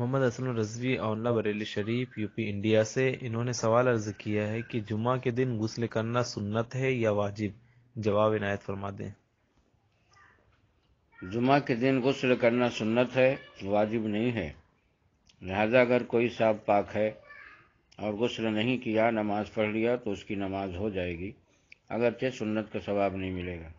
मोहम्मद असलम रजवी औला Bareilly Sharif, UP, India से इन्होंने सवाल अर्ज़ किया है कि जुमा के दिन गुस्ल करना सुन्नत है या वाजिब? जवाब इनायत फरमा दें। जुमा के दिन गुस्ल करना सुन्नत है, वाजिब नहीं है। लिहाजा अगर कोई साफ़ पाक है और गुस्ल नहीं किया, नमाज़ पढ़ लिया तो उसकी नमाज़ हो जाएगी। अगरचे सुन्नत का सवाब नहीं मिलेगा।